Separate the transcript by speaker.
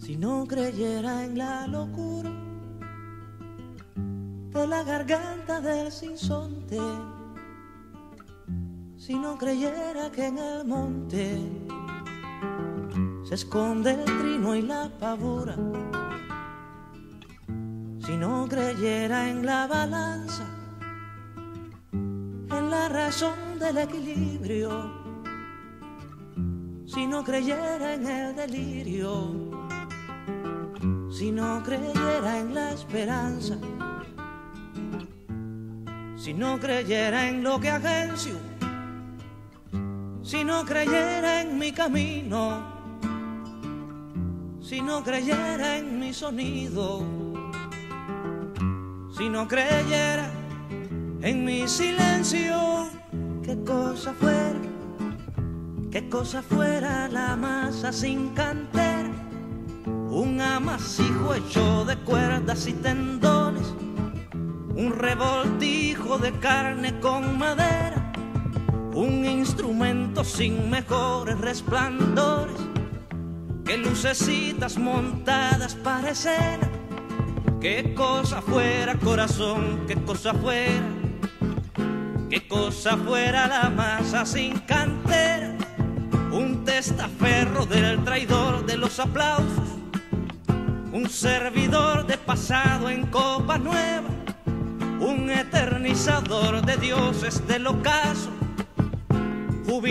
Speaker 1: si no creyera en la locura de la garganta del sinsonte, si no creyera que en el monte se esconde el trino y la pavura, si no creyera en la balanza, en la razón del equilibrio, si no creyera en el delirio, si no creyera en la esperanza, si no creyera en lo que agencio, si no creyera en mi camino, si no creyera en mi sonido, si no creyera en mi silencio, qué cosa fuera qué cosa fuera la masa sin cantera, un amasijo hecho de cuerdas y tendones, un revoltijo de carne con madera, un instrumento sin mejores resplandores, que lucecitas montadas para escena, qué cosa fuera corazón, qué cosa fuera. Qué cosa fuera la masa sin cantera un testaferro del traidor de los aplausos, un servidor de pasado en copa nueva, un eternizador de dioses del ocaso, jubilo